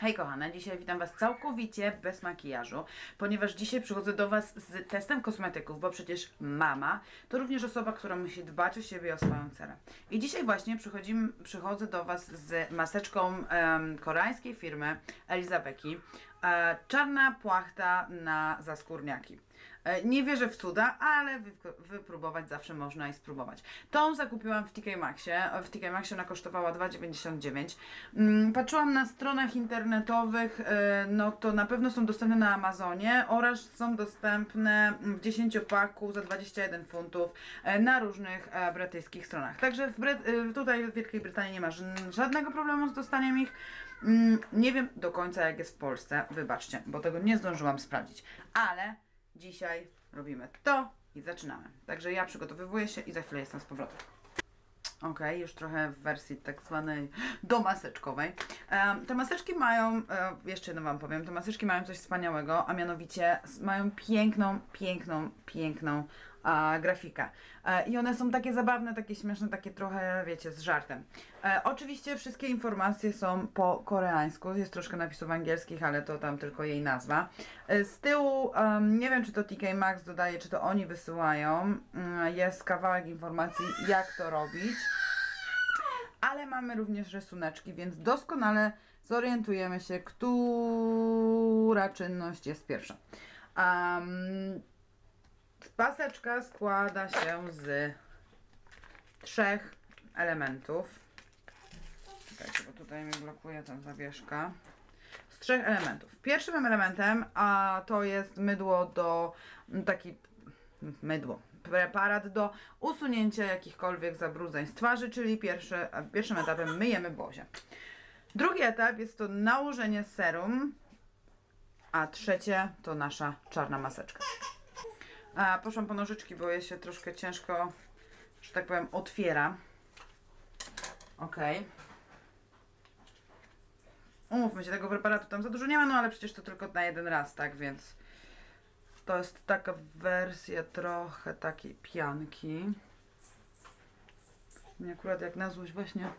Hej kochane, dzisiaj witam Was całkowicie bez makijażu, ponieważ dzisiaj przychodzę do Was z testem kosmetyków, bo przecież mama to również osoba, która musi dbać o siebie i o swoją cerę. I dzisiaj właśnie przychodzę do Was z maseczką em, koreańskiej firmy Elizabeki. E, czarna płachta na zaskórniaki. E, nie wierzę w cuda, ale wy, wypróbować zawsze można i spróbować. Tą zakupiłam w TK Maxie. W TK Maxie ona kosztowała 2,99. Mm, Patrzyłam na stronach internetowych, e, no to na pewno są dostępne na Amazonie oraz są dostępne w 10 paku za 21 funtów e, na różnych e, brytyjskich stronach. Także w e, tutaj w Wielkiej Brytanii nie ma żadnego problemu z dostaniem ich. Mm, Nie wiem do końca jak jest w Polsce, wybaczcie, bo tego nie zdążyłam sprawdzić, ale dzisiaj robimy to i zaczynamy. Także ja przygotowywuję się i za chwilę jestem z powrotem. Ok, już trochę w wersji tak zwanej domaseczkowej. Um, te maseczki mają, e, jeszcze jedno Wam powiem, te maseczki mają coś wspaniałego, a mianowicie mają piękną, piękną, piękną a, grafikę. E, I one są takie zabawne, takie śmieszne, takie trochę, wiecie, z żartem. E, oczywiście wszystkie informacje są po koreańsku, jest troszkę napisów angielskich, ale to tam tylko jej nazwa. E, z tyłu, nie wiem czy to TK Maxx dodaje, czy to oni wysyłają, mm, jest kawałek informacji, jak to robić ale mamy również rysuneczki, więc doskonale zorientujemy się, która czynność jest pierwsza. Um, paseczka składa się z trzech elementów. Czekajcie, bo tutaj mi blokuje ta zawieszka. Z trzech elementów. Pierwszym elementem a to jest mydło do taki mydło. Preparat do usunięcia jakichkolwiek zabrudzeń z twarzy, czyli pierwszy, pierwszym etapem myjemy buzię. Drugi etap jest to nałożenie serum, a trzecie to nasza czarna maseczka. A, poszłam po nożyczki, bo je się troszkę ciężko, że tak powiem, otwiera. Ok. Umówmy się, tego preparatu tam za dużo nie ma, no ale przecież to tylko na jeden raz, tak, więc to jest taka wersja trochę takiej pianki. Mnie akurat jak na złość właśnie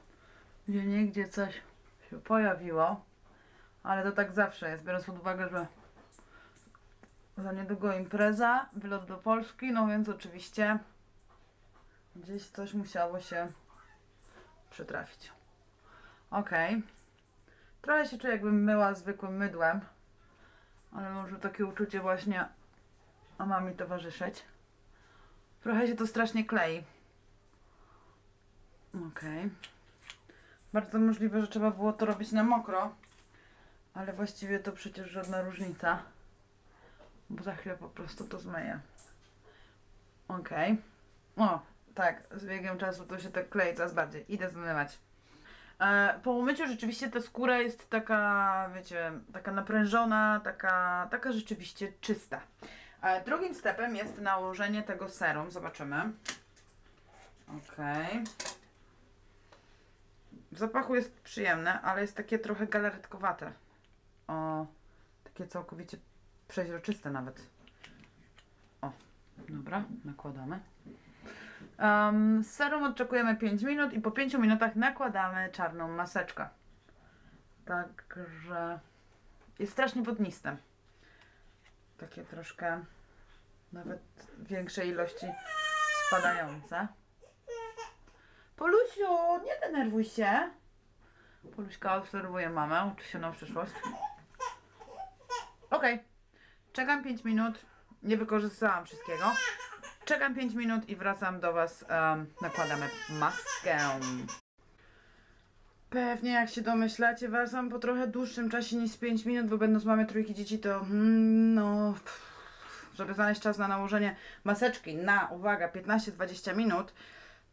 gdzie coś się pojawiło. Ale to tak zawsze jest, biorąc pod uwagę, że za niedługo impreza, wylot do Polski, no więc oczywiście gdzieś coś musiało się przytrafić. Ok. Trochę się czuję jakbym myła zwykłym mydłem, ale może takie uczucie właśnie a ma mi towarzyszyć. Trochę się to strasznie klei. Okej. Bardzo możliwe, że trzeba było to robić na mokro. Ale właściwie to przecież żadna różnica. Bo za chwilę po prostu to zmyję. Okej. O, tak, z biegiem czasu to się tak klei coraz bardziej. Idę zmywać. E, po umyciu rzeczywiście ta skóra jest taka, wiecie, taka naprężona, taka, taka rzeczywiście czysta. E, drugim stepem jest nałożenie tego serum. Zobaczymy. Ok. W zapachu jest przyjemne, ale jest takie trochę galaretkowate. O, takie całkowicie przeźroczyste nawet. O, dobra, nakładamy. Um, serum odczekujemy 5 minut i po 5 minutach nakładamy czarną maseczkę. Także jest strasznie wodniste. Takie troszkę nawet większej ilości spadające. Polusiu, nie denerwuj się. Poluśka obserwuje mamę, uczy się na przyszłość. Okej. Czekam 5 minut. Nie wykorzystałam wszystkiego. Czekam 5 minut i wracam do Was. em, nakładamy maskę. Pewnie jak się domyślacie, wracam po trochę dłuższym czasie niż 5 minut, bo będąc mamy trójki dzieci, to mm, no, pff, żeby znaleźć czas na nałożenie maseczki na, uwaga, 15-20 minut,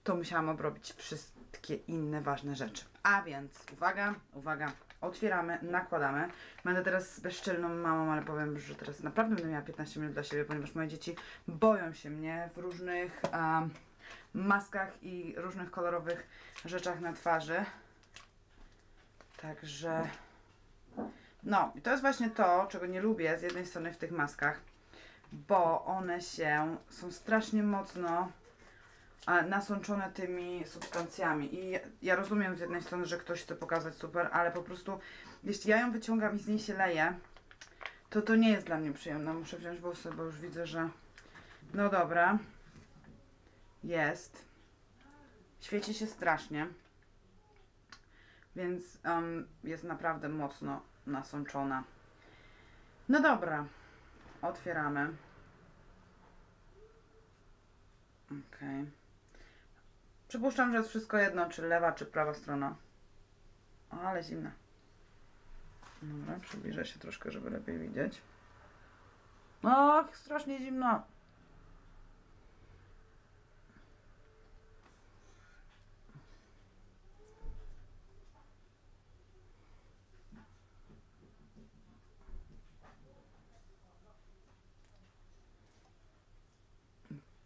to musiałam obrobić wszystkie inne ważne rzeczy. A więc, uwaga, uwaga, otwieramy, nakładamy. Będę teraz bezczelną mamą, ale powiem, że teraz naprawdę będę miała 15 minut dla siebie, ponieważ moje dzieci boją się mnie w różnych em, maskach i różnych kolorowych rzeczach na twarzy. Także no, i to jest właśnie to, czego nie lubię z jednej strony w tych maskach, bo one się są strasznie mocno nasączone tymi substancjami. I ja, rozumiem z jednej strony, że ktoś chce pokazać super, ale po prostu jeśli ja ją wyciągam i z niej się leje, to to nie jest dla mnie przyjemne. Muszę wziąć włosy, bo już widzę, że no dobra. Jest. Świeci się strasznie. Więc em, jest naprawdę mocno nasączona. No dobra. Otwieramy. Okej. Przypuszczam, że jest wszystko jedno, czy lewa, czy prawa strona. O, ale zimna. Dobra, przybliżę się troszkę, żeby lepiej widzieć. Och, strasznie zimno.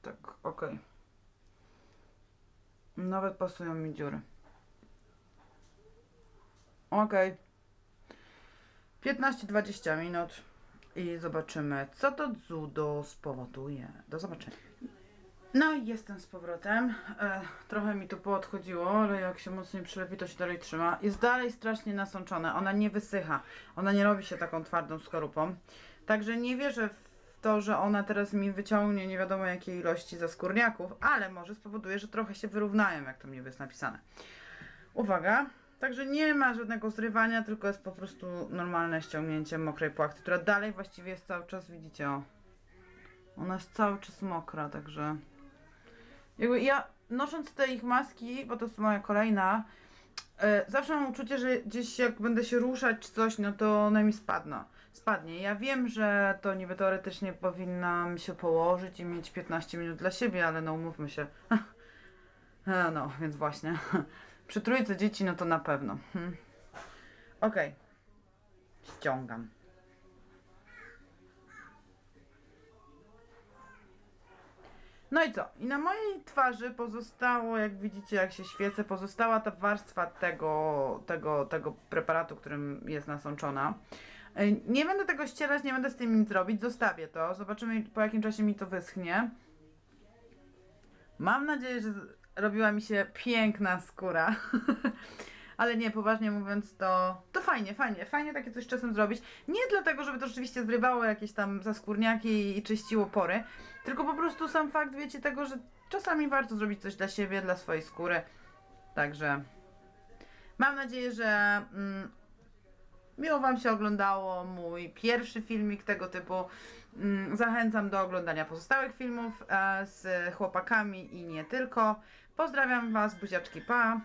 Tak, okej. Nawet pasują mi dziury. Okej. 15-20 minut i zobaczymy, co to cudo spowoduje. Do zobaczenia. No i jestem z powrotem. E, trochę mi to poodchodziło, ale jak się mocniej przylepi, to się dalej trzyma. Jest dalej strasznie nasączone. Ona nie wysycha. Ona nie robi się taką twardą skorupą. Także nie wierzę w to, że ona teraz mi wyciągnie nie wiadomo jakiej ilości zaskórniaków, ale może spowoduje, że trochę się wyrównają, jak to mnie jest napisane. Uwaga. Także nie ma żadnego zrywania, tylko jest po prostu normalne ściągnięcie mokrej płachty, która dalej właściwie jest cały czas, widzicie, o. Ona jest cały czas mokra, także... Jakby ja nosząc te ich maski, bo to jest moja kolejna, e, zawsze mam uczucie, że gdzieś jak będę się ruszać czy coś, no to one mi spadną. Spadnie. Ja wiem, że to niby teoretycznie powinnam się położyć i mieć 15 minut dla siebie, ale no umówmy się. E, no, więc właśnie. Przy trójce dzieci, no to na pewno. Hmm. Okej. Ściągam. No i co? I na mojej twarzy pozostało, jak widzicie, jak się świecę, pozostała ta warstwa tego, tego, tego preparatu, którym jest nasączona. Y, Nie będę tego ścierać, nie będę z tym nic robić, zostawię to. Zobaczymy po jakim czasie mi to wyschnie. Mam nadzieję, że robiła mi się piękna skóra. Ale nie, poważnie mówiąc, to, to fajnie, fajnie, fajnie takie coś czasem zrobić. Nie dlatego, żeby to rzeczywiście zrywało jakieś tam zaskórniaki i czyściło pory, tylko po prostu sam fakt, wiecie, tego, że czasami warto zrobić coś dla siebie, dla swojej skóry. Także mam nadzieję, że mm, miło Wam się oglądało mój pierwszy filmik tego typu. Mm, Zachęcam do oglądania pozostałych filmów e, z chłopakami i nie tylko. Pozdrawiam Was, buziaczki, pa!